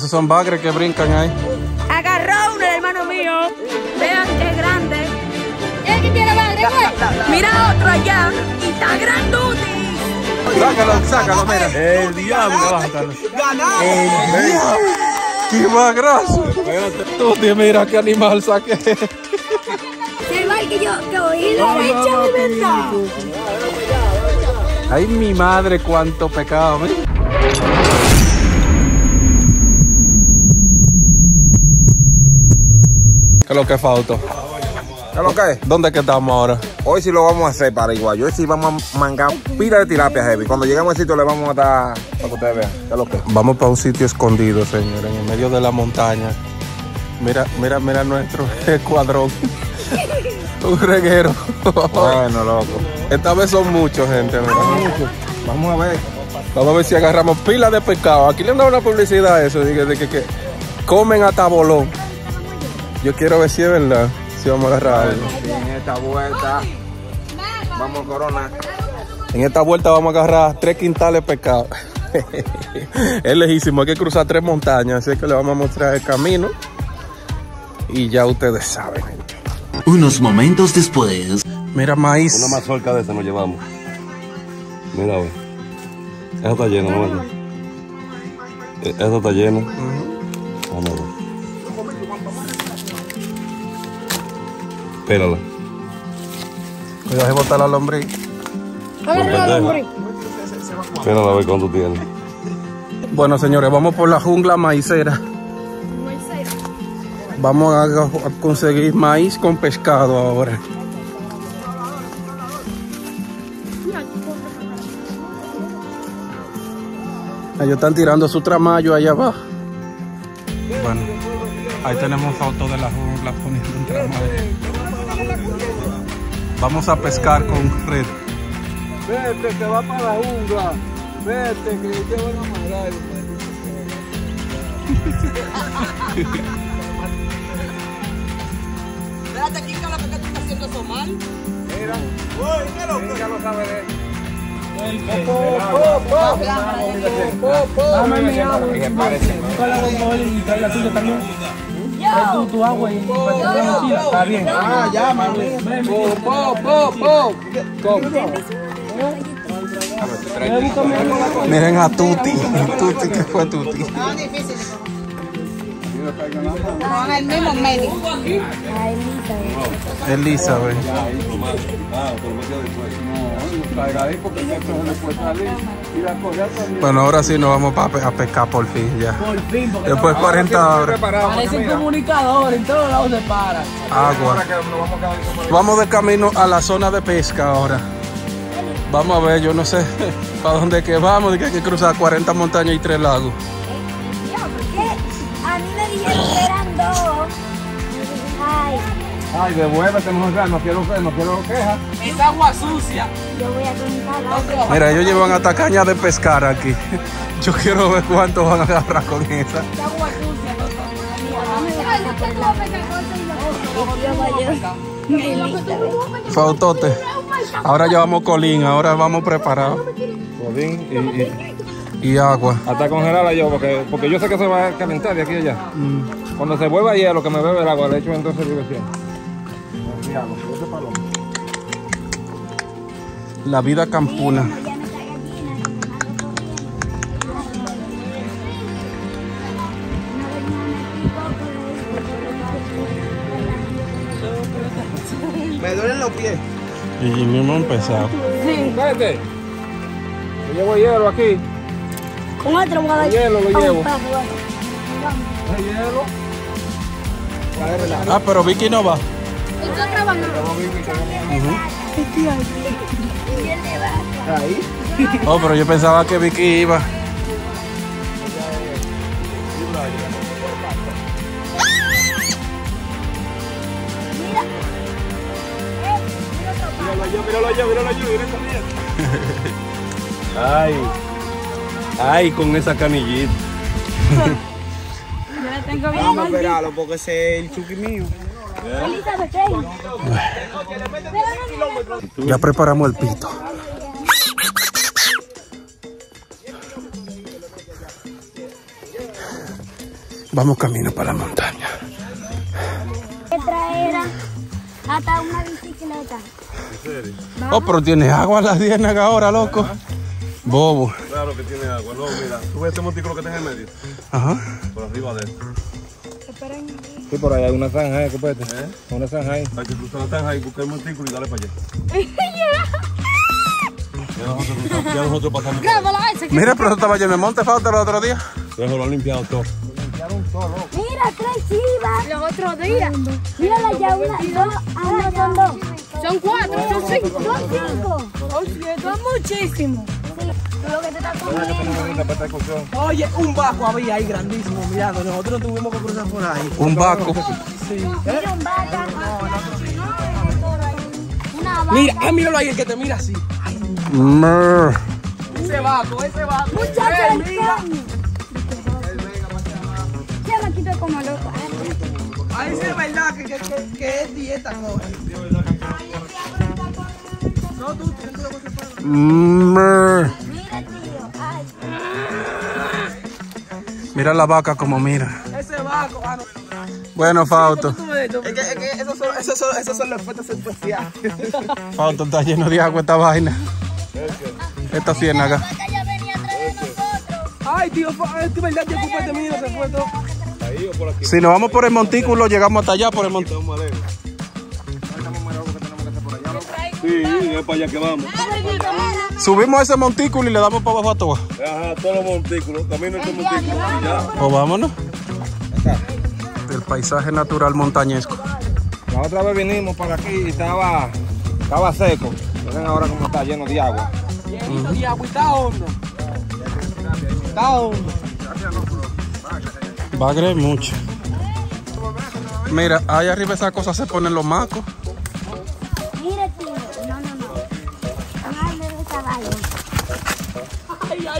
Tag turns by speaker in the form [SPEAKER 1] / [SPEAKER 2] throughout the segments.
[SPEAKER 1] Esos son bagres que brincan ahí.
[SPEAKER 2] Agarró uno el hermano mío. Vean qué grande. ¿Es que tiene madre, Mira otro allá. Y está granduti.
[SPEAKER 1] Sácalo, sácalo, mira.
[SPEAKER 3] El diablo, bájalo.
[SPEAKER 1] El diablo. ¡Qué más graso! Tú, tío, mira qué animal saqué.
[SPEAKER 2] Igual que yo, que oí la hecha de verdad.
[SPEAKER 1] Ay, mi madre, cuánto pecado. mira. ¿Qué es lo que falta?
[SPEAKER 4] ¿Qué es lo que es?
[SPEAKER 1] ¿Dónde es que estamos ahora?
[SPEAKER 4] Hoy sí lo vamos a hacer para igual. Hoy sí vamos a mangar pila de tilapia heavy. Cuando lleguemos al sitio le vamos a dar para que ustedes vean. ¿Qué es lo que es?
[SPEAKER 1] Vamos para un sitio escondido, señor, en el medio de la montaña. Mira, mira, mira nuestro escuadrón. un reguero.
[SPEAKER 4] Bueno, loco.
[SPEAKER 1] Esta vez son muchos, gente. mira.
[SPEAKER 4] Vamos a ver.
[SPEAKER 1] Vamos a ver si agarramos pila de pescado. Aquí le han dado una publicidad a eso, de que, de que- que comen hasta bolón. Yo quiero ver si es verdad, si vamos a agarrar algo.
[SPEAKER 4] En esta vuelta vamos a corona.
[SPEAKER 1] En esta vuelta vamos a agarrar tres quintales de pescado. es lejísimo, hay que cruzar tres montañas, así que le vamos a mostrar el camino. Y ya ustedes saben. gente.
[SPEAKER 5] Unos momentos después.
[SPEAKER 1] Mira, maíz.
[SPEAKER 3] Una mazorca de esa nos llevamos. Mira, ve. Esa está llena, ¿no? Eh, Esa está llena. Vamos Espérala.
[SPEAKER 1] Cuidado de botar la lombriz.
[SPEAKER 3] No pendeja. Espérala a ver cuánto tiene.
[SPEAKER 1] Bueno, señores, vamos por la jungla maicera. Vamos a, a conseguir maíz con pescado ahora. Ellos están tirando su tramayo allá abajo. Bueno, ahí tenemos fotos de la jungla poniendo un tramayo. Vamos a pescar con red.
[SPEAKER 4] Vete, que va para la jungla. Vete, que te van a matar.
[SPEAKER 6] Espérate, Kika, la que tú estás haciendo eso mal.
[SPEAKER 4] Mira. Uy, ya lo sabe de Ah, ya, mami. Po, po, po, po.
[SPEAKER 1] Miren a Tuti. Tuti, que fue Tuti.
[SPEAKER 6] No, en el mismo medio.
[SPEAKER 1] Elizabeth. Bueno, ahora sí nos vamos pa- a pescar por fin ya. Después de 40 horas.
[SPEAKER 6] Parecen comunicadores, en todos lados se para.
[SPEAKER 1] Agua. Vamos de camino a la zona de pesca ahora. Vamos a ver, yo no sé para dónde que vamos, que hay que cruzar 40 montañas y 3 lagos.
[SPEAKER 2] A mí me dijeron que eran dos. Ay,
[SPEAKER 4] devuélvete, mujer, no quiero, no quiero quejas.
[SPEAKER 6] Es agua sucia.
[SPEAKER 2] yo voy a contar.
[SPEAKER 1] Mira, ellos llevan hasta caña de pescar aquí. Yo quiero ver cuánto van a agarrar con esa. Fautote. Ahora llevamos colín, ahora vamos preparados.
[SPEAKER 4] Jodín, y, y
[SPEAKER 1] Y agua.
[SPEAKER 4] hasta congelarla yo, porque, porque yo sé que se va a calentar de aquí a allá. Cuando se vuelva hielo, que me bebe el agua, le echo entonces diversión.
[SPEAKER 1] La vida campuna.
[SPEAKER 4] Me duelen los pies.
[SPEAKER 1] Y hemos empezado.
[SPEAKER 4] Vete. Yo llevo hielo aquí.
[SPEAKER 2] Con otro voy a dar.
[SPEAKER 4] Hielo lo llevo. hielo.
[SPEAKER 1] Ah, pero Vicky no va.
[SPEAKER 2] Estoy trabajando.
[SPEAKER 4] Ahí.
[SPEAKER 1] Oh, pero yo pensaba que Vicky iba.
[SPEAKER 4] Yo, míralo yo, míralo yo, míralo yo.
[SPEAKER 3] Ay. Ay, con esa canillita.
[SPEAKER 6] Vamos a esperarlo porque ese es el chuki mío.
[SPEAKER 1] Ya preparamos el pito. Vamos camino para la montaña.
[SPEAKER 2] Que traer hasta una bicicleta.
[SPEAKER 1] Oh, pero tiene agua la ciénaga ahora, loco. Bobo.
[SPEAKER 3] Claro que tiene agua. No, mira, tú ves este montículo que está en el medio.
[SPEAKER 1] Ajá.
[SPEAKER 3] Por arriba de él.
[SPEAKER 4] Sí, por ahí hay una zanja, ¿eh? Copete. Una zanja ahí.
[SPEAKER 3] Hay que cruzar la zanja y buscar el montículo y darle para allá. Ya nosotros, cruzamos- ya nosotros pasamos.
[SPEAKER 1] Mira, pero eso estaba lleno de monte falta el otro día.
[SPEAKER 3] Eso lo han limpiado todo.
[SPEAKER 2] Mira, tres chivas. Los otros días. Mírala ya, una, dos. Ah, no, son dos. Son cuatro, son cinco. Son cinco. Son muchísimos. Sí.
[SPEAKER 6] Oye, un bajo había ahí grandísimo, mirando. Nosotros tuvimos que cruzar por ahí.
[SPEAKER 1] Un vaco.
[SPEAKER 2] Mira un vaca. Una vaca.
[SPEAKER 6] Mira, ah, míralo ahí, el que te mira así. Ese vaco, ese vaco.
[SPEAKER 2] Muchacho
[SPEAKER 6] Eh,
[SPEAKER 2] del
[SPEAKER 6] mira.
[SPEAKER 2] Ya me quito como loco.
[SPEAKER 6] Ahí sí es verdad que, que, que, que es dieta, coge. No, tú, tú, tú,
[SPEAKER 1] Mrr.
[SPEAKER 2] Mira.
[SPEAKER 1] Mira la vaca como mira.
[SPEAKER 6] Ese vaco, ah, no.
[SPEAKER 1] Bueno, Fausto.
[SPEAKER 6] Es que, es que esos, son, esos, son, esos son los efectos especiales.
[SPEAKER 1] Fausto está lleno de agua esta vaina. Esta ciénaga.
[SPEAKER 2] La vaca ya venía atrás de nosotros.
[SPEAKER 6] Ay, tío, es verdad que ocupate mío se fue todo.
[SPEAKER 3] Ahí o por aquí.
[SPEAKER 1] Si nos vamos por el montículo, llegamos hasta allá por el montículo.
[SPEAKER 3] Sí, es para allá que vamos.
[SPEAKER 1] Subimos ese montículo y le damos para abajo a todo.
[SPEAKER 3] Ajá, todos los montículos. Camino este montículo.
[SPEAKER 1] Pues vámonos. El paisaje natural montañesco.
[SPEAKER 4] La otra vez vinimos para aquí y estaba, estaba seco. Miren ahora cómo está lleno de agua.
[SPEAKER 6] Llenito de agua y está hondo. Está hondo.
[SPEAKER 1] Bagre mucho. Mira, ahí arriba esas cosas se ponen los macos.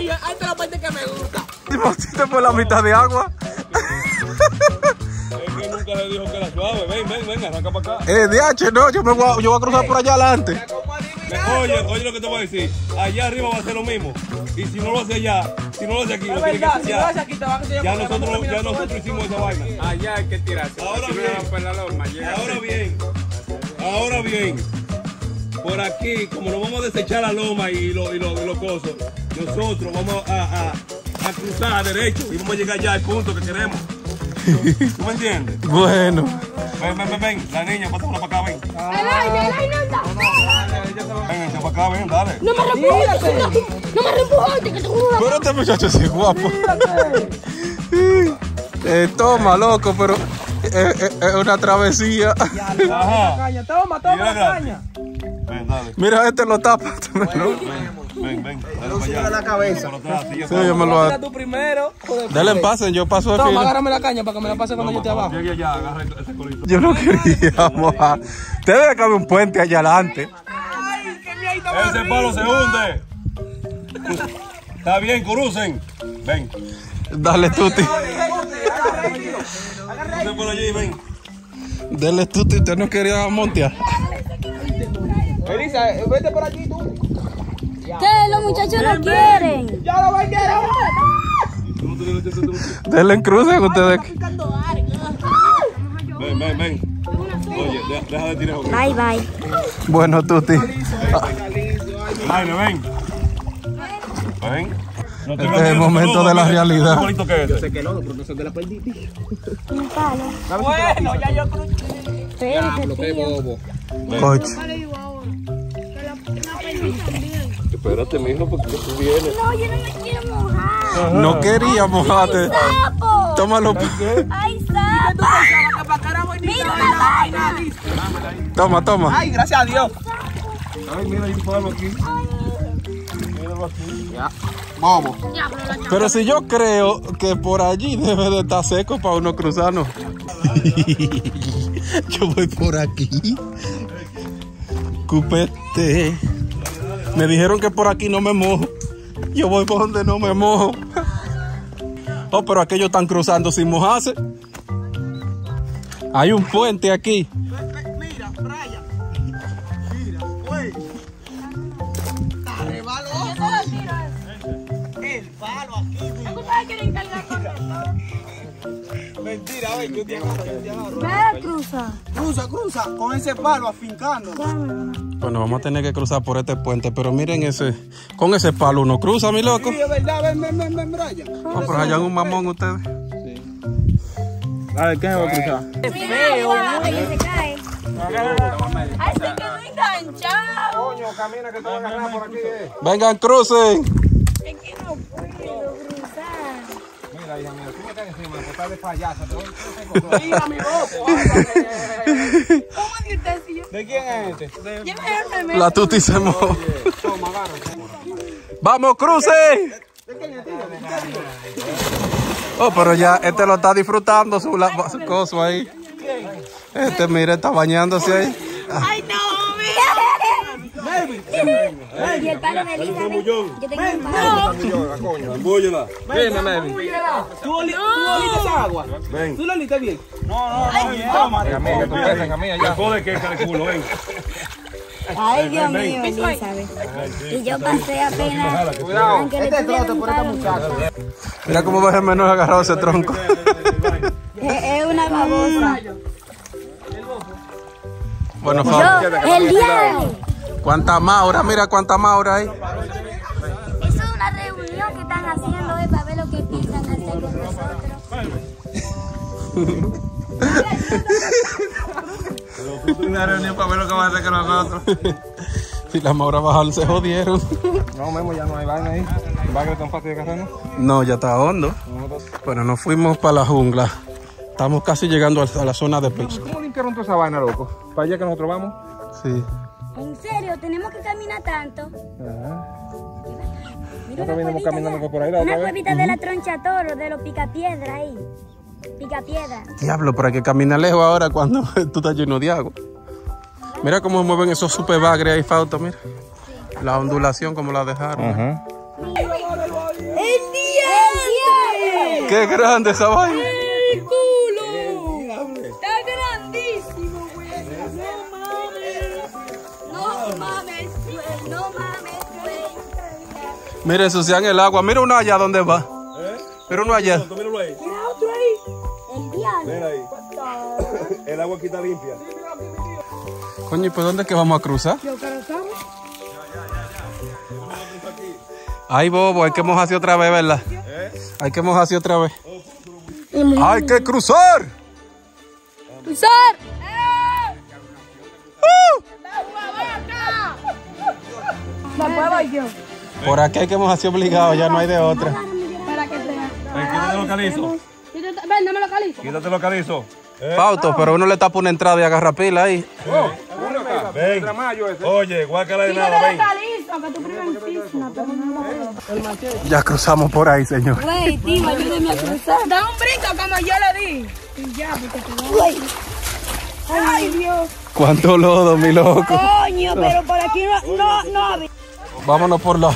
[SPEAKER 2] Ay,
[SPEAKER 6] ay, ay, esta es la parte que me gusta.
[SPEAKER 1] Por la mitad de agua.
[SPEAKER 3] Es que nunca le dijo que era suave. Ven, ven, ven, arranca para acá.
[SPEAKER 1] Eh, DH, no, yo me voy a, yo voy a cruzar por allá adelante.
[SPEAKER 3] Oye, oye lo que te voy a decir. Allá arriba va a ser lo mismo. Y si no lo hace allá, si no lo hace aquí,
[SPEAKER 6] Es
[SPEAKER 3] lo tiene que hacer
[SPEAKER 6] si no
[SPEAKER 3] allá.
[SPEAKER 6] aquí
[SPEAKER 3] Ya nosotros, ya nosotros hicimos esa vaina.
[SPEAKER 7] Allá hay que tirarse.
[SPEAKER 3] Ahora
[SPEAKER 7] Si no
[SPEAKER 3] bien.
[SPEAKER 7] van por la loma, llega.
[SPEAKER 3] Ahora bien, ahora bien, por aquí, como nos vamos a desechar la loma y los y lo, y los cosos, nosotros vamos a, a, a cruzar derecho y vamos a llegar ya al punto que queremos. ¿Tú me entiendes?
[SPEAKER 1] Bueno,
[SPEAKER 3] Ven, ven, ven, ven, la niña, pásala para acá, ven.
[SPEAKER 2] El aire, el aire anda.
[SPEAKER 3] Ven, echa para acá, ven, dale.
[SPEAKER 2] No me reempujaste. No me reempujaste, que te juro.
[SPEAKER 1] pero este muchacho sí es guapo. Eh, toma, loco, pero es, es- es una travesía.
[SPEAKER 3] Ajá.
[SPEAKER 6] Caña, toma, toma la caña.
[SPEAKER 3] Ven, dale.
[SPEAKER 1] Mira, este lo tapa.
[SPEAKER 3] Ven, ven, dale para allá.
[SPEAKER 6] la cabeza.
[SPEAKER 1] Sí, yo me lo
[SPEAKER 6] Mira
[SPEAKER 1] ha...
[SPEAKER 6] tú primero.
[SPEAKER 1] Dale en pase, yo paso de
[SPEAKER 6] Toma,
[SPEAKER 1] fila.
[SPEAKER 6] agárrame la caña para que me la pase cuando yo esté abajo.
[SPEAKER 3] Llegue allá, agarra ese colito.
[SPEAKER 1] Yo no quería mojar. Ustedes debe que haber un puente allá adelante.
[SPEAKER 3] Ese palo se hunde. Está bien, crucen. Ven.
[SPEAKER 1] Dale, Tuti.
[SPEAKER 3] Crucen por allí, ven.
[SPEAKER 1] Dale, Tuti. Usted no quería montear.
[SPEAKER 6] Elisa, eh, vete por allí tú.
[SPEAKER 2] Que los muchachos no quieren.
[SPEAKER 6] Ya lo vaquero.
[SPEAKER 1] Denle en cruce ustedes.
[SPEAKER 3] Ven, ven, ven. Oye, deja, de tirar.
[SPEAKER 2] Bye, bye.
[SPEAKER 1] Bueno, Tuti.
[SPEAKER 3] Jaime, ven. Ven. No te
[SPEAKER 1] Este es el
[SPEAKER 3] en
[SPEAKER 1] momento
[SPEAKER 3] ese
[SPEAKER 1] de la realidad.
[SPEAKER 3] ¿Qué bonito que?
[SPEAKER 6] Que no, pero no se te la perdí.
[SPEAKER 2] Un palo.
[SPEAKER 6] Bueno, ya yo crucé.
[SPEAKER 2] Espérate, tío.
[SPEAKER 1] Coche.
[SPEAKER 3] Espérate, mijo, porque tú vienes.
[SPEAKER 2] No, yo no me quiero mojar.
[SPEAKER 1] No quería mojarte.
[SPEAKER 2] ¡Sapo!
[SPEAKER 1] Tómalo.
[SPEAKER 2] ¡Ay, sapo! ¡Mira!
[SPEAKER 1] Toma, toma.
[SPEAKER 6] Ay, gracias a Dios.
[SPEAKER 3] Ay, mira, hay un palo aquí. Míralo aquí.
[SPEAKER 4] Bobo.
[SPEAKER 1] Pero si yo creo que por allí debe de estar seco para uno cruzarnos. yo voy por aquí. Cupete. Me dijeron que por aquí no me mojo. Yo voy por donde no me mojo. Oh, pero aquellos están cruzando sin mojarse. Hay un puente aquí.
[SPEAKER 6] A ver, yo te agarro, yo te agarro.
[SPEAKER 2] Ve, cruza.
[SPEAKER 6] Cruza, cruza, con ese palo afincando.
[SPEAKER 1] Bueno, vamos a tener que cruzar por este puente, pero miren ese, con ese palo uno cruza, mi loco.
[SPEAKER 6] Sí, es verdad, ven, ven, ven, ven, Brian.
[SPEAKER 1] No, pero allá en un mamón ustedes.
[SPEAKER 6] A ver, ¿qué va a cruzar?
[SPEAKER 2] Ahí se cae. Ay, se quedó enganchado.
[SPEAKER 4] Coño, camina que te van a agarrar por aquí. eh.
[SPEAKER 1] Vengan, crucen.
[SPEAKER 2] Es que no puedo cruzar.
[SPEAKER 4] Mira, hija mía, tú me caes encima, que estás de payasa. Te voy
[SPEAKER 6] Mira mi boco.
[SPEAKER 2] ¿Cómo que usted si yo?
[SPEAKER 6] ¿De quién es este? De...
[SPEAKER 2] Llévame
[SPEAKER 1] La tuti se mojó. ¡Vamos, crucen! Oh, pero ya este lo está disfrutando su, la- su coso ahí. Este, mire, está bañándose ahí.
[SPEAKER 2] Ay, no, Y el de. Yo tengo un.
[SPEAKER 6] Ven, Melvin. ¿Tú, oli- ¿Tú oliste esa agua?
[SPEAKER 3] Ven.
[SPEAKER 6] ¿Tú la oliste bien? No, no, no.
[SPEAKER 4] Mía, que tú hija mía, ya.
[SPEAKER 3] Jode que el culo, ven.
[SPEAKER 2] Ay, Dios mío, Elizabeth. Y yo pasé apenas.
[SPEAKER 4] Cuidado.
[SPEAKER 2] Aunque le tuviera un palo,
[SPEAKER 1] Mira cómo va el menor agarrado ese tronco.
[SPEAKER 2] Es es una babosa.
[SPEAKER 1] Bueno, Fabio,
[SPEAKER 2] el diablo.
[SPEAKER 1] ¿Cuánta maura? Mira cuánta maura hay.
[SPEAKER 2] Eso es una reunión que están haciendo hoy para ver lo que piensan hacer con nosotros.
[SPEAKER 1] Una reunión para ver lo que va a hacer con nosotros. Si las mauras bajaron, se jodieron.
[SPEAKER 4] No, Memo, ya no hay vaina ahí. ¿Va tan fácil de no?
[SPEAKER 1] No, ya está hondo. Bueno, nos fuimos para la jungla. Estamos casi llegando a la zona de pesca.
[SPEAKER 4] ¿Cómo limpiaron toda esa vaina, loco? Para allá que nosotros vamos.
[SPEAKER 1] Sí.
[SPEAKER 2] En serio, tenemos que caminar tanto. Mira
[SPEAKER 4] Nosotros vinimos caminando por ahí la
[SPEAKER 2] Una cuevita de la troncha toro, de los picapiedra ahí. Picapiedra.
[SPEAKER 1] Diablo, pero hay que caminar lejos ahora cuando tú estás lleno de agua. Mira cómo mueven esos super bagres ahí, Fausto, mira. La ondulación como la dejaron.
[SPEAKER 4] Ajá.
[SPEAKER 2] ¡El día!
[SPEAKER 1] ¡Qué grande esa vaina! Mira, ensucian el agua. Mira uno allá, ¿dónde va? Mira uno allá.
[SPEAKER 3] Tú míralo ahí.
[SPEAKER 2] Mira otro ahí. El diablo.
[SPEAKER 3] Ven ahí. El agua aquí está limpia.
[SPEAKER 1] Coño, ¿y por dónde es que vamos a cruzar? Ay, bobo, hay que mojarse otra vez, ¿verdad? Hay que mojarse otra vez. ¡Hay que cruzar!
[SPEAKER 2] ¡Cruzar!
[SPEAKER 1] Por aquí hay que mojarse obligado, ya no hay de otra.
[SPEAKER 2] Para que
[SPEAKER 3] quítate los calizos.
[SPEAKER 2] Ven, dame los calizos.
[SPEAKER 3] Quítate los calizos.
[SPEAKER 1] Fausto, pero uno le tapa una entrada y agarra pila ahí.
[SPEAKER 3] Ven. Oye, guácala de nada, ven.
[SPEAKER 1] Ya cruzamos por ahí, señor.
[SPEAKER 2] Güey, tío, ayúdeme a cruzar. Da un brinco como yo le di. Y ya, porque te. Ay, Dios.
[SPEAKER 1] ¿Cuánto lodo, mi loco?
[SPEAKER 2] Coño, pero por aquí no, no, no había.
[SPEAKER 1] Vámonos por la...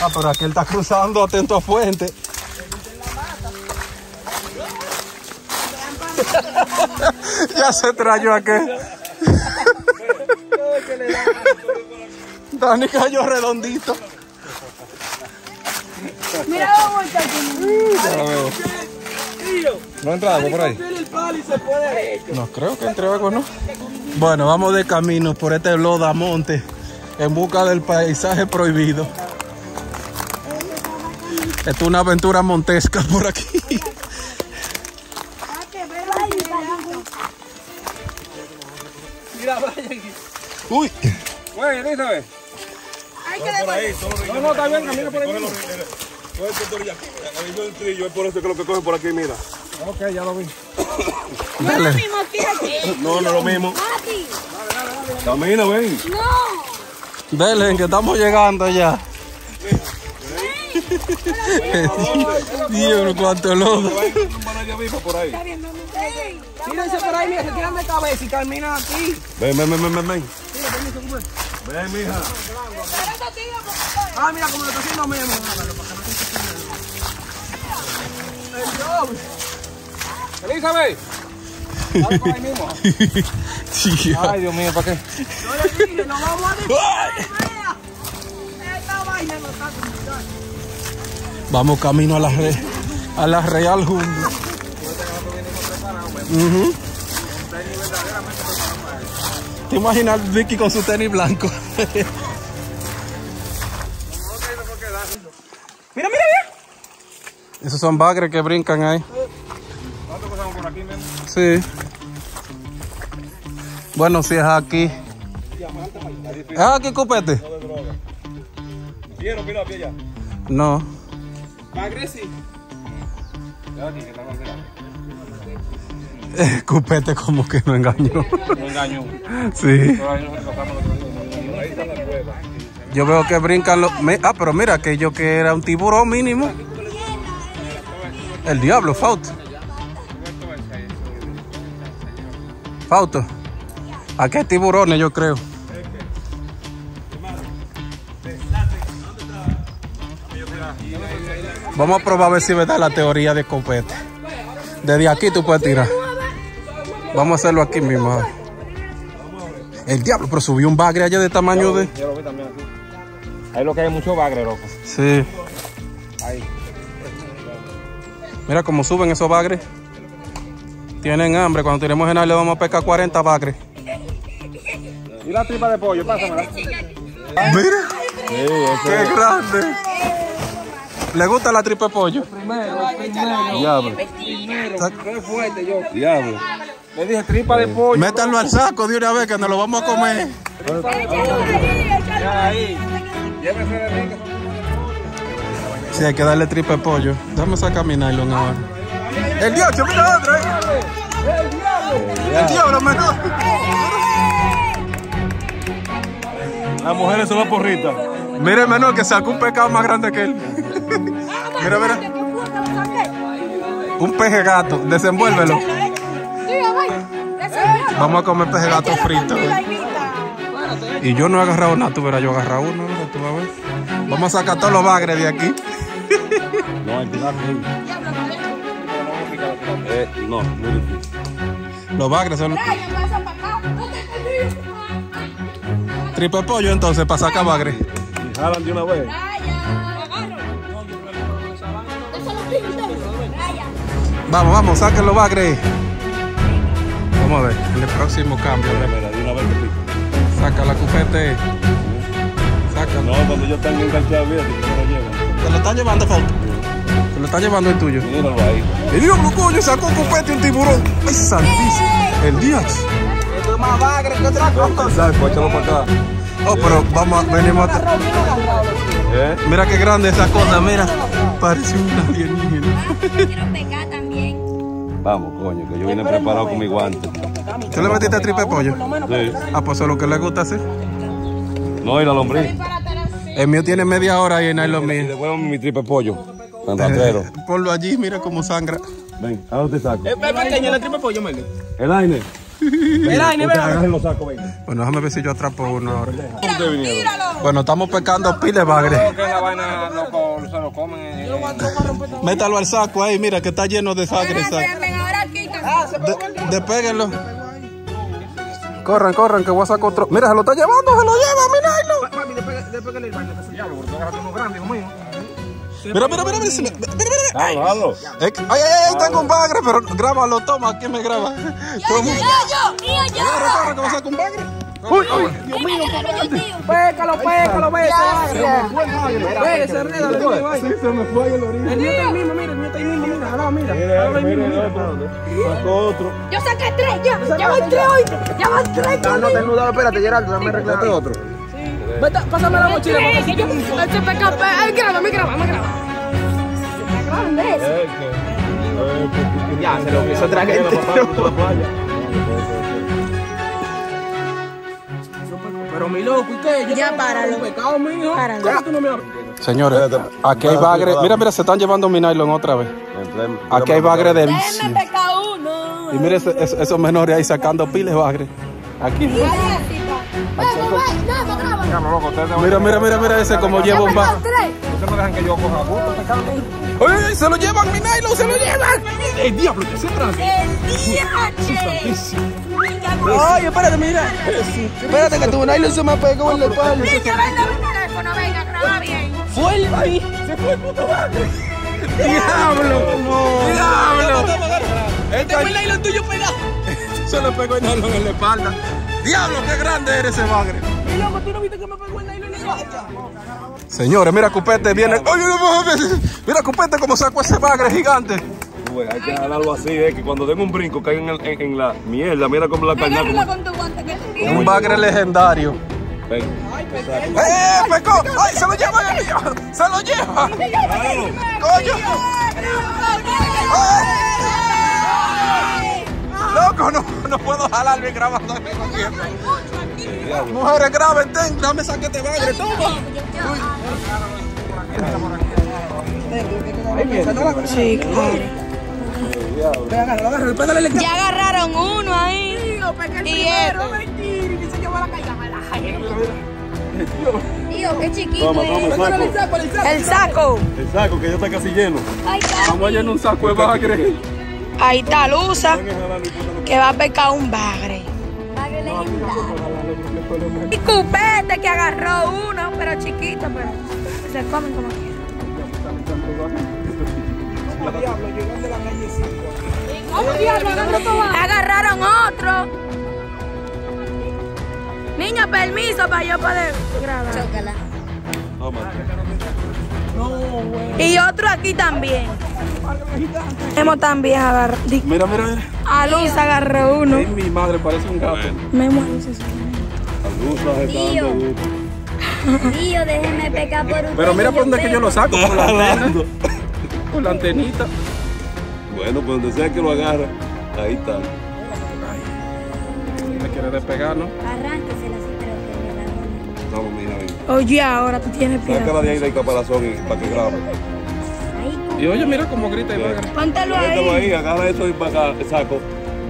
[SPEAKER 1] Ah, pero aquel está cruzando atento a fuente. ya se trayó aquel. Dani cayó redondito.
[SPEAKER 2] Mira vuelta aquí.
[SPEAKER 4] ¿No entra agua por ahí?
[SPEAKER 1] No creo que entre agua, ¿no? Bueno, vamos de camino por este Lodamonte en busca del paisaje prohibido. Esto es una aventura montesca por aquí.
[SPEAKER 6] Mira, Brian. aquí.
[SPEAKER 1] Uy,
[SPEAKER 4] Güey.
[SPEAKER 3] Por ahí, solo
[SPEAKER 4] No, no, está bien, camina por ahí.
[SPEAKER 3] Coge los- coge el yo el trillo, es por eso que lo que coge por aquí, mira.
[SPEAKER 4] Ok, ya lo vi.
[SPEAKER 1] dale.
[SPEAKER 2] mismo aquí, aquí.
[SPEAKER 3] No, no es lo mismo. Camina, ven.
[SPEAKER 2] No.
[SPEAKER 1] Delen, que estamos llegando ya. Dios, cuánto lodo.
[SPEAKER 3] Por ahí.
[SPEAKER 6] Tírense por ahí, mira, se tiran de cabeza y caminan aquí.
[SPEAKER 3] Ven, ven, ven, ven, ven. Ven, Ven, mija.
[SPEAKER 6] Ah, mira cómo lo está haciendo.
[SPEAKER 4] Elizabeth. Mismo.
[SPEAKER 1] Tío.
[SPEAKER 4] Ay, Dios mío, ¿para qué?
[SPEAKER 6] Yo le dije, nos vamos a disparar. Esta vaina no está
[SPEAKER 1] Vamos camino a la, re- a la Real Jungla. Ujú. ¿Te imaginas Vicky con su tenis blanco?
[SPEAKER 6] Mira, mira, mira.
[SPEAKER 1] Esos son bagres que brincan ahí. Sí. Bueno, si es aquí. ¿Es aquí,
[SPEAKER 3] pie allá.
[SPEAKER 1] No. Cupete como que no engañó.
[SPEAKER 3] No engaño.
[SPEAKER 1] Sí. Yo veo que brincan los... Ah, pero mira, que yo que era un tiburón mínimo. El diablo, Fausto. Fausto. Aquí hay tiburones, yo creo. Vamos a probar a ver si es verdad la teoría de copete. Desde aquí tú puedes tirar. Vamos a hacerlo aquí mismo. El diablo, pero subió un bagre allá de tamaño de...
[SPEAKER 4] Yo lo vi también aquí. Ahí lo que hay mucho bagre, loco.
[SPEAKER 1] Sí.
[SPEAKER 4] Ahí.
[SPEAKER 1] Mira cómo suben esos bagres. Tienen hambre. Cuando tiremos en le vamos a pescar 40 bagres.
[SPEAKER 4] ¿Y la tripa de pollo? Pásamela.
[SPEAKER 1] Mira. Qué grande. ¿Le gusta la tripa de pollo?
[SPEAKER 4] Diablo.
[SPEAKER 6] Qué fuerte yo.
[SPEAKER 4] Diablo. Le dije tripa de pollo.
[SPEAKER 1] Métanlo al saco de una vez que nos lo vamos a comer.
[SPEAKER 6] Ahí.
[SPEAKER 4] Llévese.
[SPEAKER 1] Sí, hay que darle tripa de pollo. Déjame sacar mi nylon ahora. El diablo, mira otro. eh. El diablo, menor.
[SPEAKER 3] Las mujeres son las porritas.
[SPEAKER 1] Mira el menor que sacó un pescado más grande que él. Mira, mira. Un peje gato. Desenvuélvelo. Vamos a comer peje gato frito. eh. Y yo no he agarrado nada, tú verás, yo he agarrado uno, tú vas a ver. Vamos a sacar todos los bagres de aquí.
[SPEAKER 3] No, el tirar Eh, no, muy difícil.
[SPEAKER 1] Los bagres son triple pollo entonces para sacar bagres.
[SPEAKER 3] Y jalan de una vez.
[SPEAKER 1] Vamos, vamos, saquen los bagres. Vamos a ver, en el próximo cambio. a ver.
[SPEAKER 3] Mira, de una vez que pico.
[SPEAKER 1] Saca la cufete. Saca.
[SPEAKER 3] No, cuando yo están enganchados, bien, que no lo llevan.
[SPEAKER 1] ¿Te lo están llevando, Fausto? ¿Te lo está llevando el tuyo?
[SPEAKER 3] Míralo ahí.
[SPEAKER 1] El diablo, coño, sacó un cupete un tiburón. ¡Ay, santísimo! El dios.
[SPEAKER 6] Esto es más bagre que otra cosa.
[SPEAKER 3] Exacto, échalo para acá.
[SPEAKER 1] Oh, pero vamos, a- venimos a...
[SPEAKER 3] ¿Eh?
[SPEAKER 1] Mira qué grande esa cosa, mira. Parece un alienígena.
[SPEAKER 3] Vamos, coño, que yo vine preparado con mi guante.
[SPEAKER 1] ¿Tú le metiste tripe de pollo?
[SPEAKER 3] Sí.
[SPEAKER 1] Ah, pues eso es lo que le gusta hacer.
[SPEAKER 3] No, y la lombriz.
[SPEAKER 1] El mío tiene media hora y en ahí lo
[SPEAKER 3] Y
[SPEAKER 1] mío.
[SPEAKER 3] devuelvo mi tripe pollo. Tan ratero.
[SPEAKER 1] Ponlo allí, mira cómo sangra.
[SPEAKER 3] Ven, ¿a dónde te saco?
[SPEAKER 6] Es pequeño la tripa de pollo, Meli.
[SPEAKER 3] El. Agarren los sacos, ven.
[SPEAKER 1] Bueno, déjame ver si yo atrapo uno ahora. Bueno, estamos pescando pile bagre.
[SPEAKER 6] Que la vaina loco, se lo comen. eh,
[SPEAKER 1] Métalo al saco ahí, mira que está lleno de sangre.
[SPEAKER 2] Aquí,
[SPEAKER 1] De- despéguenlo. Corran, corran, que voy a sacar otro. Mira, se lo está llevando, se lo lleva, mira.
[SPEAKER 6] Mío.
[SPEAKER 1] Mira, mira, mira, mira, mira, mira, mira. Ay, ay, ay, tengo un bagre, pero grábalo, toma, aquí me graba. Toma.
[SPEAKER 2] yo, yo, yo.
[SPEAKER 1] Corre, corre, que voy a un bagre. Uy, uy.
[SPEAKER 6] Pécalo, pécalo, le digo, vaya.
[SPEAKER 1] se me fue el origen.
[SPEAKER 6] El mío está ahí mismo, mira, el mío está ahí mismo, mira, mira.
[SPEAKER 3] El
[SPEAKER 6] mira.
[SPEAKER 3] otro. Sacó otro.
[SPEAKER 2] Yo saqué tres, ya, ya van tres hoy. Ya van tres.
[SPEAKER 6] No, no te nudado, espérate, Gerardo, dame arreglar otro. Vete, pásame la mochila,
[SPEAKER 2] este peca, ay, graba, me graba, me graba.
[SPEAKER 6] Ya, se lo quiso otra
[SPEAKER 3] Mira,
[SPEAKER 6] gente. Pero mi loco, ¿y qué? Yo
[SPEAKER 2] Ya, páralo.
[SPEAKER 6] pecado mío.
[SPEAKER 2] Páralo.
[SPEAKER 6] ¿Cómo tú no me?
[SPEAKER 1] Señores, aquí hay bagre. Mira, mira, se están llevando mi nylon otra vez. Aquí hay bagre de
[SPEAKER 2] uno.
[SPEAKER 1] Y mire ese- ese- esos menores ahí sacando piles de bagre. Aquí. Mira, mira, mira, mira ese como lleva un bagre.
[SPEAKER 4] ustedes no dejan que yo coja gusto pescando.
[SPEAKER 1] ¡Ay, se lo llevan mi nylon! ¡Se lo llevan! ¡El diablo, que se trata!
[SPEAKER 2] El DH.
[SPEAKER 6] Ay, espérate, mira. Espérate que tu nylon se me pegó en la espalda.
[SPEAKER 2] Niño, venga mi teléfono, venga, graba bien.
[SPEAKER 6] Fue el. Se fue el puto bagre. Diablo. No. Diablo. Este fue el nylon tuyo pegado.
[SPEAKER 1] Se le pegó el nylon en la espalda. Diablo, qué grande eres ese bagre.
[SPEAKER 6] Y loco, tú no viste que me pegó el nylon en la espalda.
[SPEAKER 1] Señores, mira Cupete viene. Oye, mira Cupete como sacó ese bagre gigante.
[SPEAKER 3] Hay que jalarlo así, eh, que cuando den un brinco caigan en, en- en la mierda. Mira cómo la
[SPEAKER 2] tú tienes.
[SPEAKER 1] Un bagre legendario.
[SPEAKER 3] Ven.
[SPEAKER 1] ¡Eh, pecó! ¡Ay, se lo lleva el mío! ¡Se lo lleva! ¡Coño! ¡Ay! ¡Loco, no, no puedo jalar bien grabando al mismo tiempo! Mujeres, graben, ten, dame saquete bagre, toma.
[SPEAKER 6] Sí, claro. Ve, agárralo, agárralo,
[SPEAKER 2] Ya agarraron uno ahí. Y
[SPEAKER 6] y que se llevó la calle.
[SPEAKER 2] Tío, qué chiquito
[SPEAKER 3] Toma, toma,
[SPEAKER 2] es.
[SPEAKER 3] saco.
[SPEAKER 6] El saco, el saco.
[SPEAKER 2] El saco.
[SPEAKER 3] El saco que ya está casi lleno.
[SPEAKER 2] Ay,
[SPEAKER 1] Vamos a llenar un saco de bagre.
[SPEAKER 2] Ahí está Luza, que va a pescar un bagre.
[SPEAKER 8] Bagre legendario.
[SPEAKER 2] Y Cupete que agarró uno, pero chiquito, pero se comen como quieran.
[SPEAKER 6] Diablo, llegando
[SPEAKER 2] Niña, permiso para yo poder grabar.
[SPEAKER 8] Chócala.
[SPEAKER 2] Y otro aquí también. Memo también agarró.
[SPEAKER 1] Mira, mira, mira.
[SPEAKER 2] A Luz agarró uno.
[SPEAKER 1] Ay, mi madre parece un gato.
[SPEAKER 2] Memo a Luz es-
[SPEAKER 8] Tío. Tío, déjeme pecar por usted.
[SPEAKER 1] Pero mira por dónde es que yo lo saco, por la antena. Por la antenita.
[SPEAKER 3] Bueno, pues donde sea que lo agarra, ahí está.
[SPEAKER 1] Me quiere despegar, ¿no?
[SPEAKER 2] Oye, ahora tú tienes
[SPEAKER 3] Sácala
[SPEAKER 2] piedad.
[SPEAKER 3] de ahí del caparazón y- para que grabe.
[SPEAKER 1] Y oye, mira cómo grita bagre.
[SPEAKER 2] Póntelo
[SPEAKER 3] Suéltalo
[SPEAKER 2] ahí.
[SPEAKER 3] ahí, agarra eso y para acá, saco.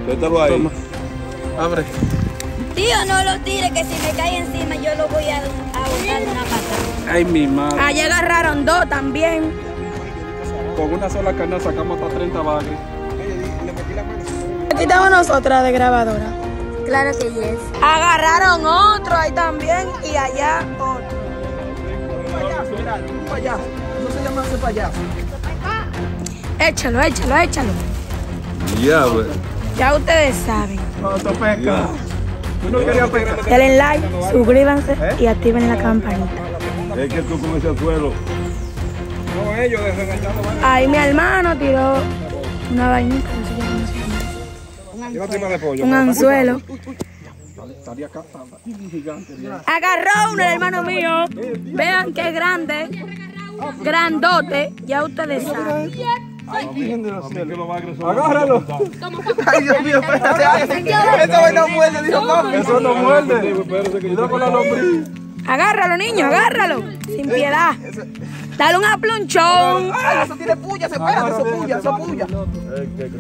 [SPEAKER 3] Suéltalo ahí.
[SPEAKER 1] Toma. Abre.
[SPEAKER 8] Tío, no lo tire, que si me cae encima yo lo voy a, a botar una patada.
[SPEAKER 1] Ay, mi madre.
[SPEAKER 2] Allá agarraron dos también.
[SPEAKER 1] Con una sola carne sacamos hasta 30 bagres.
[SPEAKER 2] Aquí estamos nosotras de grabadora.
[SPEAKER 8] Claro que yes.
[SPEAKER 2] Agarraron otro ahí también y allá
[SPEAKER 6] payaso. Eso se llama ese payaso.
[SPEAKER 2] Échalo, échalo, échalo.
[SPEAKER 3] Ya, güey.
[SPEAKER 2] Ya ustedes saben.
[SPEAKER 1] Cuando pesca. Tú no querías pescar.
[SPEAKER 2] Denle like, suscríbanse y activen la campanita.
[SPEAKER 3] Es que tú con ese anzuelo.
[SPEAKER 1] No, ellos desenganchando bagre.
[SPEAKER 2] Ahí mi hermano tiró una vainita, no
[SPEAKER 1] de pollo.
[SPEAKER 2] un anzuelo.
[SPEAKER 1] Estaría acá, gigante.
[SPEAKER 2] Agarró uno el hermano mío. Vean qué grande. Grandote. Ya ustedes saben.
[SPEAKER 1] Agárralo.
[SPEAKER 6] Ay, Dios mío, espérate. Eso hoy no muerde, dijo papi.
[SPEAKER 1] Eso no muerde. Cuidado con la lombriz.
[SPEAKER 2] Agárralo, niño, agárralo. Sin piedad. Dale un aplunchón.
[SPEAKER 6] Ay, eso tiene puya, se espérate, eso puya, eso puya.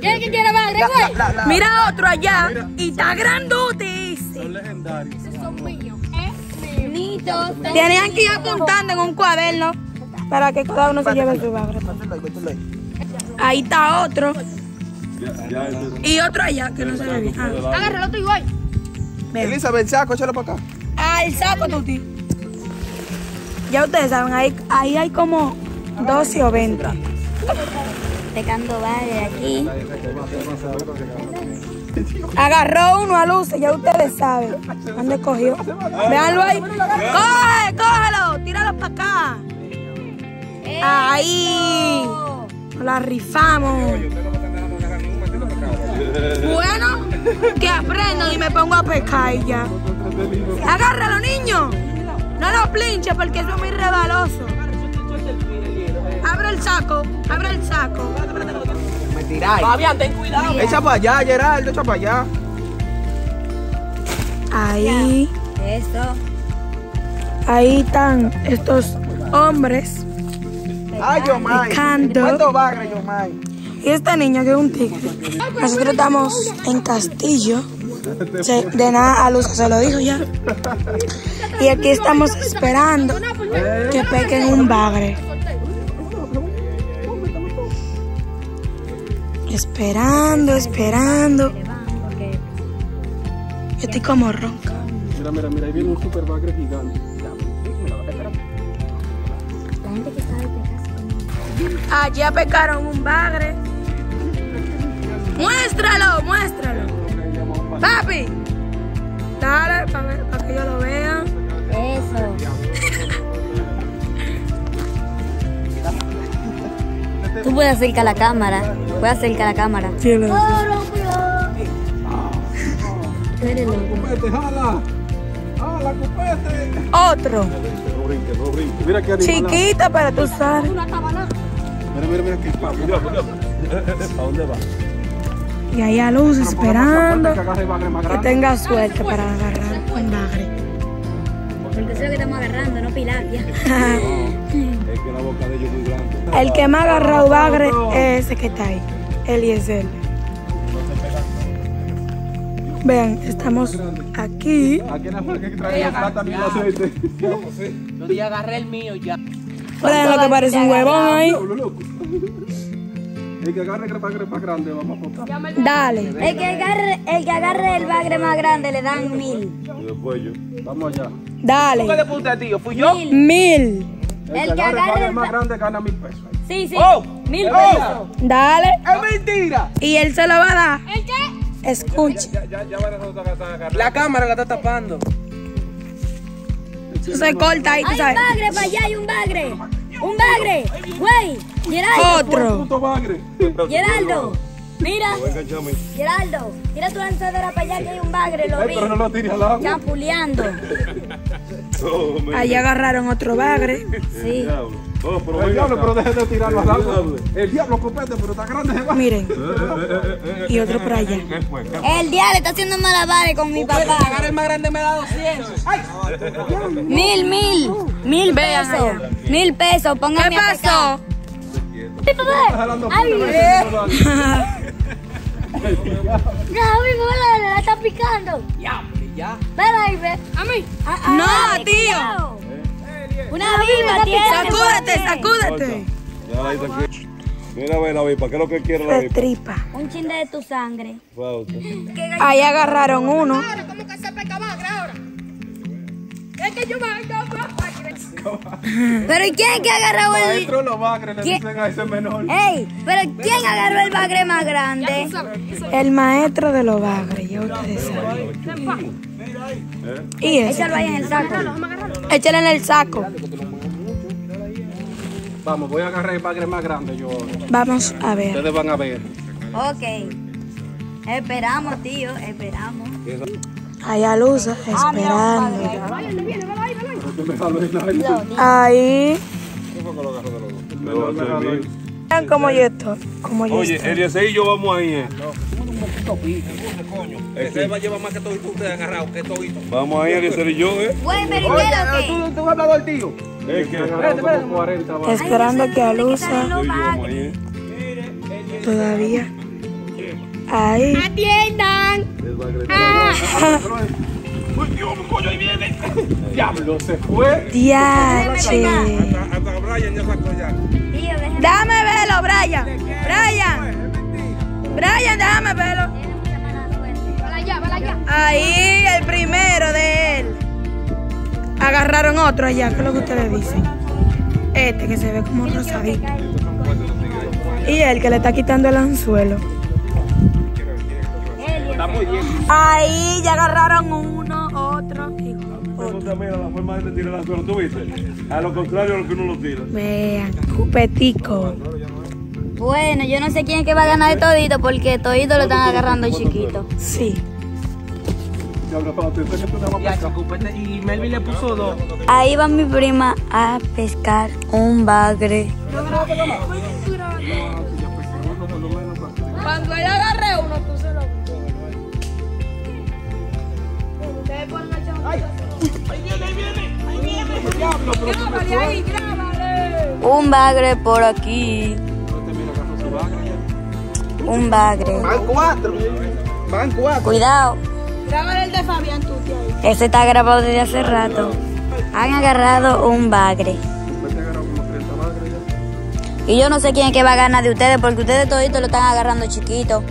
[SPEAKER 8] ¿Quién que tiene bagre, güey?
[SPEAKER 2] Mira otro allá. Y está grandote.
[SPEAKER 1] Son legendarios.
[SPEAKER 8] Nitos.
[SPEAKER 2] Tenían que ir apuntando en un cuaderno para que cada uno se lleve su bagre.
[SPEAKER 6] Ahí,
[SPEAKER 2] está otro. Y otro allá que no se ve bien. Ah,
[SPEAKER 8] Agárralo tú igual.
[SPEAKER 2] ven.
[SPEAKER 6] Elizabeth, el saco, échalo para acá.
[SPEAKER 2] Al saco, Tuti. Ya ustedes saben, ahí, ahí hay como 12 o 20.
[SPEAKER 8] Pecando bagre aquí.
[SPEAKER 2] Agarró uno a luz, ya ustedes saben. ¿Dónde cogió? Véanlo ahí. ¡Coge, cógelo! Tíralo para acá. Ahí. Nos la rifamos. Bueno, que aprendan y me pongo a pescar y ya. Agárralo, niño. No lo plinche porque eso es muy rebaloso. Abre el saco, abre el saco.
[SPEAKER 6] Me tiráis. Fabián, ten cuidado. Echa para allá, Geraldo, echa para allá.
[SPEAKER 2] Ahí,
[SPEAKER 8] Eso.
[SPEAKER 2] ahí están estos hombres.
[SPEAKER 6] Ay, Yomay.
[SPEAKER 2] Picando.
[SPEAKER 6] ¿Cuántos bagres, Yomay?
[SPEAKER 2] Y este niño que es un tigre. Nosotros estamos en Castillo. Se- de nada a Luz se lo dijo ya. Y aquí estamos esperando que pequen un bagre. Esperando, esperando. Yo estoy como ronca.
[SPEAKER 1] Mira, mira, mira, ahí viene un super bagre gigante.
[SPEAKER 2] Allá pecaron un bagre. Muéstralo, muéstralo. Papi. Dale, para que yo lo vea.
[SPEAKER 8] Eso. Tú puedes acercar la cámara. Puedes acercar la cámara.
[SPEAKER 2] Sí, lo
[SPEAKER 8] Tú eres loco.
[SPEAKER 1] Cupete, jala. Jala, cupete.
[SPEAKER 2] Otro.
[SPEAKER 1] No brinque, no brinque. Mira qué animal.
[SPEAKER 2] Chiquita, pero tú sabes.
[SPEAKER 1] Mira, mira, mira qué papi. ¿A dónde va?
[SPEAKER 2] Y ahí a luz esperando
[SPEAKER 1] Que el más
[SPEAKER 2] que tenga suerte para agarrar un bagre.
[SPEAKER 8] Porque eso es lo que estamos agarrando, no pilapia.
[SPEAKER 3] Es que la boca de ellos es muy grande.
[SPEAKER 2] El que me ha agarrado bagre es ese que está ahí. Eliezer. Vean, estamos aquí.
[SPEAKER 1] Aquí nada más que trae el plátano y el aceite.
[SPEAKER 6] Yo agarré el mío ya.
[SPEAKER 2] Vean lo que parece un huevón ahí.
[SPEAKER 1] El que agarre el bagre más grande, vamos a apostar.
[SPEAKER 2] Dale.
[SPEAKER 8] El que agarre, el que agarre el bagre más grande le dan mil.
[SPEAKER 3] Y después yo.
[SPEAKER 1] Vamos allá.
[SPEAKER 6] ¿Qué
[SPEAKER 2] Dale.
[SPEAKER 6] le puse, tío? ¿Fui yo?
[SPEAKER 8] Mil.
[SPEAKER 2] Mil.
[SPEAKER 1] El, que agarre el bagre más grande gana mil pesos.
[SPEAKER 8] Sí, sí.
[SPEAKER 6] Oh.
[SPEAKER 8] Mil
[SPEAKER 6] Oh.
[SPEAKER 8] pesos.
[SPEAKER 2] Dale.
[SPEAKER 6] ¡Es mentira!
[SPEAKER 2] Y él se lo va a dar. ¿El qué? Escuche.
[SPEAKER 3] Ya, ya, ya.
[SPEAKER 6] La cámara la está tapando.
[SPEAKER 2] Eso se corta ahí, tú
[SPEAKER 8] Hay un
[SPEAKER 2] sabes.
[SPEAKER 8] bagre para allá, hay un bagre. Un bagre. Güey. Geraldo.
[SPEAKER 2] Otro.
[SPEAKER 8] Geraldo. Mira. Geraldo. Tira tu lanzadera para allá que hay un bagre. Lo vi.
[SPEAKER 1] pero no lo tires al agua.
[SPEAKER 8] Champuleando.
[SPEAKER 2] Ahí agarraron otro bagre.
[SPEAKER 8] Sí.
[SPEAKER 3] Oh, pero
[SPEAKER 1] El diablo,
[SPEAKER 3] acá.
[SPEAKER 1] pero deje de tirarlo al agua.
[SPEAKER 3] diablo.
[SPEAKER 1] El diablo, copete, pero está grande.
[SPEAKER 2] Miren. Y otro por allá.
[SPEAKER 3] ¿Qué fue? ¿Qué fue?
[SPEAKER 8] El diablo está haciendo malabares con mi papá.
[SPEAKER 6] Agarra el más grande me da 200. ¡Ay!
[SPEAKER 8] Mil, mil. Mil pesos. Mil pesos.
[SPEAKER 2] ¿Qué
[SPEAKER 8] Póngame a pescar.
[SPEAKER 2] pasó?
[SPEAKER 8] Sí, papá. Ay, mi bola la está picando.
[SPEAKER 6] Ya, ya.
[SPEAKER 8] Ven ahí, ve. A mí.
[SPEAKER 2] No, tío.
[SPEAKER 8] Una viva tiene.
[SPEAKER 2] Sacúdete, sacúdete.
[SPEAKER 3] Ya, ahí está aquí. Mira, ve la vipa. ¿Qué es lo que quiere la
[SPEAKER 2] De
[SPEAKER 3] vipa?
[SPEAKER 2] tripa.
[SPEAKER 8] Un chin de tu sangre.
[SPEAKER 2] Ahí agarraron uno.
[SPEAKER 8] Pero ¿y quién que agarró el...
[SPEAKER 1] Maestro, los bagres le
[SPEAKER 8] ¿Qué?
[SPEAKER 1] dicen a ese menor.
[SPEAKER 8] Ey, pero ¿quién agarró el bagre más grande?
[SPEAKER 2] El maestro de los bagres, ya ustedes saben. Y ese.
[SPEAKER 8] Échalo ahí en el saco.
[SPEAKER 2] Échale en el saco.
[SPEAKER 1] Vamos, voy a agarrar el bagre más grande yo.
[SPEAKER 2] Vamos a ver.
[SPEAKER 1] Ustedes van a ver.
[SPEAKER 8] Ok. Esperamos, tío, esperamos.
[SPEAKER 2] Allá luz esperando. Ahí.
[SPEAKER 1] El ahí.
[SPEAKER 2] Vean cómo yo estoy. Como yo
[SPEAKER 3] Oye,
[SPEAKER 2] estoy.
[SPEAKER 3] Eliezer y yo vamos ahí, eh.
[SPEAKER 6] Ese va a llevar más que todo ustedes agarrados, que todito.
[SPEAKER 3] Vamos ahí, Eliezer y yo, eh.
[SPEAKER 8] Güey, pero ¿y qué es lo que?
[SPEAKER 6] ¿Tú, tú has hablado del tío?
[SPEAKER 3] Es que
[SPEAKER 1] Agarraron como 40 bagres.
[SPEAKER 2] Esperando que a luz
[SPEAKER 3] yo y Ahí.
[SPEAKER 1] Diablo, se fue.
[SPEAKER 2] Diache.
[SPEAKER 3] Hasta Brian ya sacó ya.
[SPEAKER 8] Tío, déjame.
[SPEAKER 2] Déjame verlo, Brian. Brian. Brian, déjame verlo. Ahí, el primero de él. Agarraron otro allá, ¿qué es lo que ustedes dicen? Este que se ve como rosadito. Y el que le está quitando el anzuelo. Ahí ya agarraron uno,
[SPEAKER 3] Mira la forma de tirar el suelo, ¿tú viste? A lo contrario de lo que uno lo tira.
[SPEAKER 2] Vean, cupetico.
[SPEAKER 8] Bueno, yo no sé quién es que va a ganar de todito porque todito lo están agarrando chiquito.
[SPEAKER 2] Sí.
[SPEAKER 1] Te a.
[SPEAKER 6] Y Melvin le puso dos.
[SPEAKER 8] Ahí va mi prima a pescar un bagre.
[SPEAKER 2] Cuando él agarre uno, tú se lo
[SPEAKER 8] Un bagre por aquí. Un bagre.
[SPEAKER 6] Van cuatro. Van cuatro.
[SPEAKER 8] Cuidado.
[SPEAKER 2] Grábale el de Fabián Tuti ahí.
[SPEAKER 8] Ese está grabado desde hace rato. Han agarrado un bagre. Y yo no sé quién es que va a ganar de ustedes porque ustedes toditos lo están agarrando chiquito.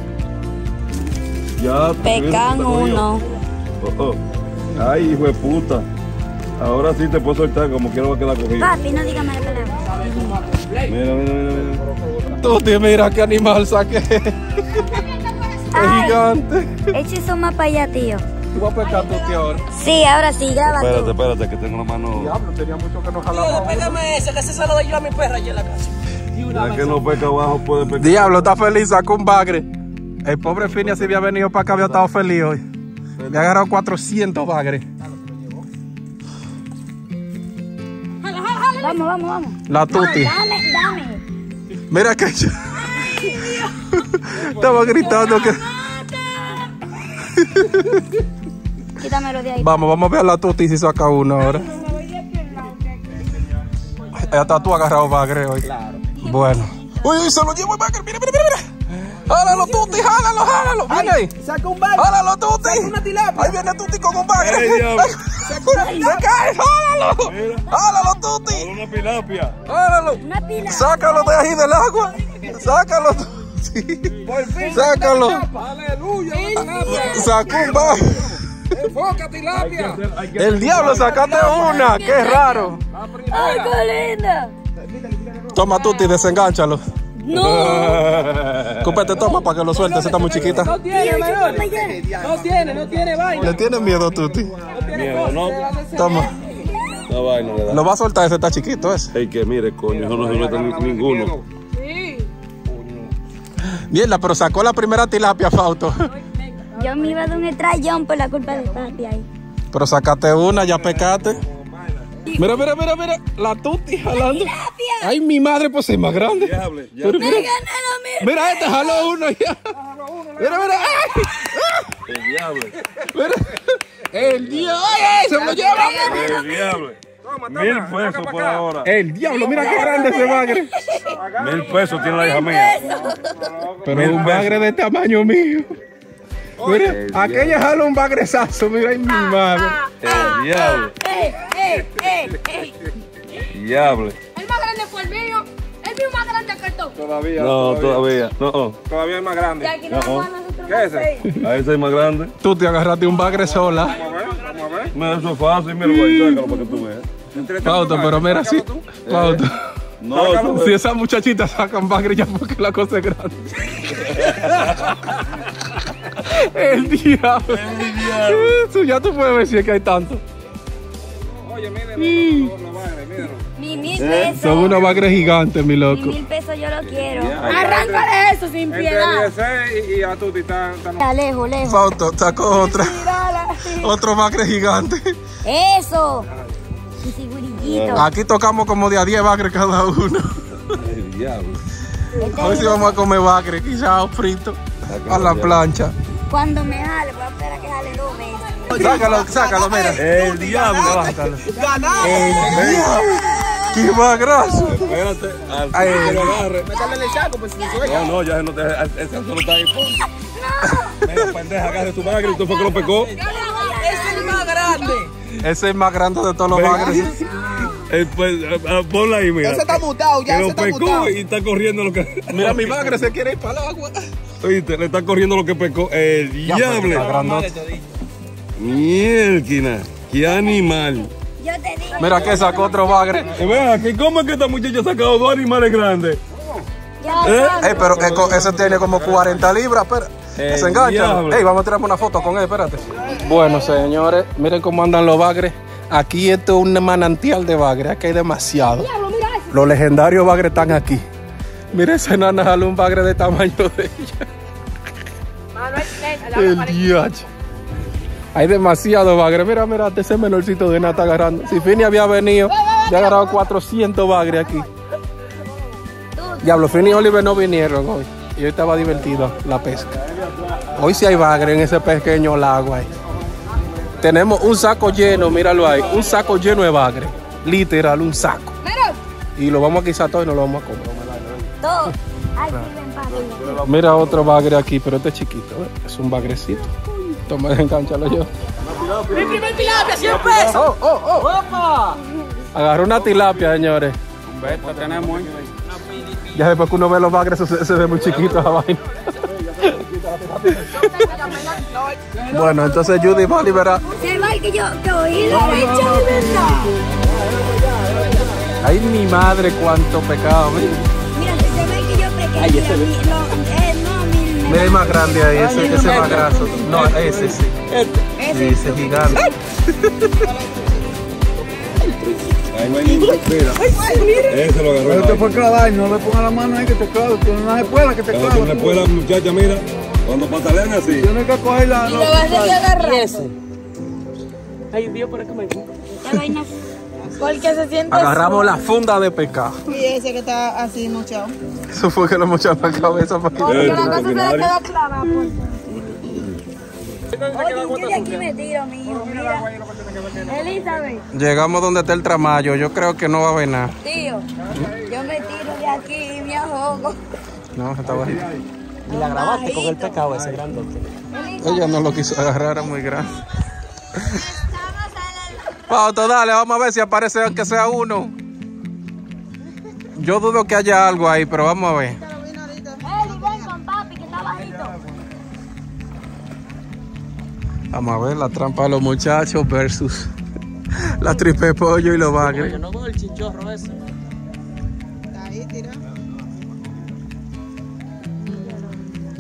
[SPEAKER 3] Ya,
[SPEAKER 8] Pecan uno.
[SPEAKER 3] Oh, oh. Ay, hijo de puta. Ahora sí te puedo soltar como quiero va a quedar cogido.
[SPEAKER 8] Papi, no dígame la palabra.
[SPEAKER 3] Mira, mira, mira, mira.
[SPEAKER 1] Tú te mira qué animal saqué.
[SPEAKER 8] Ay.
[SPEAKER 1] gigante.
[SPEAKER 8] Eche eso más para allá, tío.
[SPEAKER 1] Tú vas a pescar tu tío ahora.
[SPEAKER 8] Sí, ahora sí, graba
[SPEAKER 3] Espérate,
[SPEAKER 8] tú.
[SPEAKER 3] espérate, que tengo la mano.
[SPEAKER 1] Diablo, tenía mucho que nos jalaba.
[SPEAKER 6] Pégame ese, que ese se lo doy yo a mi perra allá en la casa. Una
[SPEAKER 3] Ya que no peca abajo, puede pecar.
[SPEAKER 1] Diablo, está feliz, sacó un bagre. El pobre Finia, si había venido para acá, había estado feliz hoy. Le ha agarrado 400 bagres.
[SPEAKER 8] Vamos, vamos, vamos.
[SPEAKER 1] La tuti.
[SPEAKER 8] Dame, dame.
[SPEAKER 1] Mira que yo- Estaba gritando que.
[SPEAKER 8] Quítamelo de ahí.
[SPEAKER 1] Vamos, vamos a ver a la tuti si saca uno ahora. Ella está tú agarrado bagre hoy. Claro. Bueno. Uy, uy, se lo llevo el bagre. Mira, mira, mira, mira. Jálalo, tuti, jálalo, jálalo. Viene ahí.
[SPEAKER 6] Saca un barco.
[SPEAKER 1] ¡Jálalo, Tuti!
[SPEAKER 6] una tilapia.
[SPEAKER 1] Ahí viene Tuti con un bagre.
[SPEAKER 3] ¡Ey, diablo!
[SPEAKER 1] ¡Se cae! ¡Jálalo!
[SPEAKER 3] Mira.
[SPEAKER 1] ¡Jálalo, Tuti!
[SPEAKER 3] Una tilapia.
[SPEAKER 1] ¡Jálalo!
[SPEAKER 8] Una pila.
[SPEAKER 1] ¡Sácalo de ahí del agua! ¡Sácalo! Sí. ¡Sácalo!
[SPEAKER 6] Aleluya.
[SPEAKER 1] ¡Sacó un bagre!
[SPEAKER 6] Enfoca, tilapia.
[SPEAKER 1] ¡El diablo, sacaste una! ¡Qué raro!
[SPEAKER 8] ¡Ay, qué linda!
[SPEAKER 1] Toma, Tuti, desengánchalo.
[SPEAKER 8] No.
[SPEAKER 1] Cúpete, toma para que lo sueltes, esa está muy chiquita.
[SPEAKER 6] No tiene. No tiene, no tiene vaina.
[SPEAKER 1] ¿Le tienes miedo, Tuti?
[SPEAKER 3] Miedo, ¿no?
[SPEAKER 1] Toma.
[SPEAKER 3] La vaina.
[SPEAKER 1] Lo va a soltar, ese está chiquito, ese.
[SPEAKER 3] Ey, que mire, coño, eso no se ninguno.
[SPEAKER 1] Mierda, pero sacó la primera tilapia, Fausto.
[SPEAKER 8] Yo me iba a dar un estrellón por la culpa de papi ahí.
[SPEAKER 1] Pero sacaste una, ya pecaste. Mira, mira, mira, mira. La tuti jalando. Ay, mi madre, pues es más grande.
[SPEAKER 3] Diablo, ya.
[SPEAKER 1] Pero mira, mira, este jaló uno ya. Mira, mira. ¡Ay!
[SPEAKER 3] El diablo.
[SPEAKER 1] Mira. El diablo. ¡Ay, ay! Se lo lleva.
[SPEAKER 3] El diablo. Mil pesos por ahora.
[SPEAKER 1] El diablo, mira qué grande ese bagre.
[SPEAKER 3] Mil pesos tiene la hija mía.
[SPEAKER 1] Pero un bagre de tamaño mío. Mira, aquella jaló un bagrezazo, mira, ay, mi madre.
[SPEAKER 3] El diablo.
[SPEAKER 8] ¡Eh, eh, eh, eh!
[SPEAKER 3] Diablo.
[SPEAKER 2] El más grande fue el mío. El mío más grande que el todo.
[SPEAKER 1] Todavía.
[SPEAKER 3] No, todavía. No.
[SPEAKER 1] Todavía es más grande.
[SPEAKER 2] Y aquí no vamos a.
[SPEAKER 1] ¿Qué es ese?
[SPEAKER 3] A ese es más grande.
[SPEAKER 1] Tú te agarraste un bagre sola.
[SPEAKER 3] Mira, eso es fácil. Mira, güey, sácalo para que tú veas.
[SPEAKER 1] Fausto, pero mira, sí. Fausto.
[SPEAKER 3] No, eso
[SPEAKER 1] Si esa muchachita saca un bagre ya porque la cosa es grande. El diablo. Eso ya tú puedes ver si es que hay tanto.
[SPEAKER 8] Mi mil pesos.
[SPEAKER 1] Son unos bagres gigantes, mi
[SPEAKER 8] Mi
[SPEAKER 1] loco.
[SPEAKER 8] mil pesos yo lo quiero.
[SPEAKER 2] Arráncale eso sin piedad.
[SPEAKER 1] y a Tuti están...
[SPEAKER 8] Está lejos, lejos.
[SPEAKER 1] Fausto sacó otra. Otro bagre gigante.
[SPEAKER 8] Eso.
[SPEAKER 1] Aquí tocamos como de a 10 bagres cada uno.
[SPEAKER 3] El diablo.
[SPEAKER 8] Este
[SPEAKER 1] A ver si vamos a comer bagre, quizás frito. A la plancha.
[SPEAKER 8] Cuando me jale, voy a esperar a que jale dos veces.
[SPEAKER 1] Sácalo, sácalo, mira.
[SPEAKER 3] El diablo.
[SPEAKER 1] El diablo. ¡Qué bagrazo!
[SPEAKER 3] Espérate. Al
[SPEAKER 1] Ay.
[SPEAKER 3] que lo agarre.
[SPEAKER 6] Métale el saco, pues si se suelta.
[SPEAKER 3] No, no, ya no te. Ese solo está ahí. Mira, pendeja, agarre tu bagre y tú fue que lo pecó.
[SPEAKER 6] Es el más grande.
[SPEAKER 1] Ese es el más grande de todos los bagres.
[SPEAKER 3] Eh, pues, ah, ah, ponla ahí, mira.
[SPEAKER 6] Ese está mutado, ya
[SPEAKER 3] Que
[SPEAKER 6] ese
[SPEAKER 3] lo
[SPEAKER 6] está
[SPEAKER 3] pecó
[SPEAKER 6] mutado.
[SPEAKER 3] y está corriendo lo que.
[SPEAKER 1] Mira, mi bagre se quiere ir para el agua.
[SPEAKER 3] Oíste, le está corriendo lo que pecó. El
[SPEAKER 1] Está
[SPEAKER 3] diablo.
[SPEAKER 1] grandote.
[SPEAKER 3] Mielquina. Qué animal.
[SPEAKER 8] Yo te digo.
[SPEAKER 1] Mira que sacó otro bagre.
[SPEAKER 3] Eh, Ven aquí, ¿cómo es que esta muchacha ha sacado dos animales grandes?
[SPEAKER 8] Ya,
[SPEAKER 3] ¿Eh?
[SPEAKER 1] Ey, pero ese tiene como 40 libras, espera.
[SPEAKER 3] El
[SPEAKER 1] Se engancha. Ey, vamos a tirarme una foto con él, espérate. Bueno, señores, miren cómo andan los bagres. Aquí esto es un manantial de bagre, aquí hay demasiado. Los legendarios bagres están aquí. Mira esa nana un bagre de tamaño de ella. El diacho. Hay demasiado bagre. Mira, mira, ese menorcito de nada está agarrando. Si Fini había venido, ya agarrado 400 bagres aquí. Diablo, Fini y Oliver no vinieron hoy. Y hoy estaba divertido la pesca. Hoy sí hay bagre en ese pequeño lago ahí. Tenemos un saco lleno, míralo ahí. Un saco lleno de bagre. Literal, un saco. Y lo vamos a guisar todo y nos lo vamos a comer.
[SPEAKER 8] Todo.
[SPEAKER 1] Mira otro bagre aquí, pero este es chiquito. ¿eh? Es un bagrecito. Toma, enganchalo yo.
[SPEAKER 6] Mi primer tilapia, 100 pesos.
[SPEAKER 1] Oh, oh, oh.
[SPEAKER 6] ¡Opa!
[SPEAKER 1] Agarró una tilapia, señores.
[SPEAKER 7] tenemos.
[SPEAKER 1] Ya después que uno ve los bagres, se, se ve muy chiquito la vaina. bueno, entonces Judy va a liberar.
[SPEAKER 8] Se va que yo, que oí la leche de verdad.
[SPEAKER 1] Ay, mi madre, cuánto pecado. mira.
[SPEAKER 8] Eh, no, mi,
[SPEAKER 1] Mira el más grande ahí, ese, ese más graso. No, ese sí. Sí, ese gigante.
[SPEAKER 3] Ahí no hay ningún. Mira. Ese lo agarró.
[SPEAKER 6] Pero te
[SPEAKER 3] ahí.
[SPEAKER 6] fue clavar, no le ponga la mano ahí que te clava. No se puede que te clava.
[SPEAKER 3] tú le puedes la muchacha, mira, cuando patalean así.
[SPEAKER 6] Tienes que coger la.
[SPEAKER 8] Y lo vas a seguir agarrando.
[SPEAKER 9] Ay, Dios, por qué me
[SPEAKER 8] Esta vaina. Porque se siente.
[SPEAKER 1] Agarramos la funda de pescado.
[SPEAKER 10] Y ese que está así mochado.
[SPEAKER 1] Eso fue que lo mochamos la cabeza para
[SPEAKER 8] Porque
[SPEAKER 1] que...
[SPEAKER 8] la cosa se le quedó clavada. pues. Oye, yo de aquí me tiro. Mira. Elizabeth,
[SPEAKER 1] Llegamos donde está el tramayo. Yo creo que no va a haber nada.
[SPEAKER 8] tío. Yo me tiro de aquí y me ahogo.
[SPEAKER 1] No, está bajito.
[SPEAKER 9] Y la grabaste con el pescado ese grandote.
[SPEAKER 1] Ella no lo quiso agarrar, era muy grande. Pauto, dale, vamos a ver si aparece aunque sea uno. Yo dudo que haya algo ahí, pero vamos a ver. Vamos a ver la trampa de los muchachos versus la tripe de pollo y los bagres.
[SPEAKER 9] Yo no veo el chinchorro ese.
[SPEAKER 10] Está ahí tirado.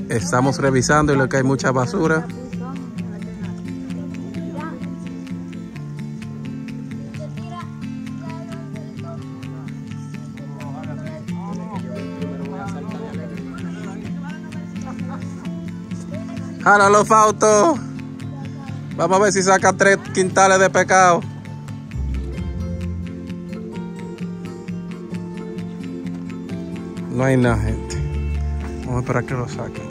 [SPEAKER 1] Estamos revisando y lo que hay mucha basura. Jálalo, Fausto. Vamos a ver si saca tres quintales de pescado. No hay nada, gente. Vamos a esperar que lo saquen.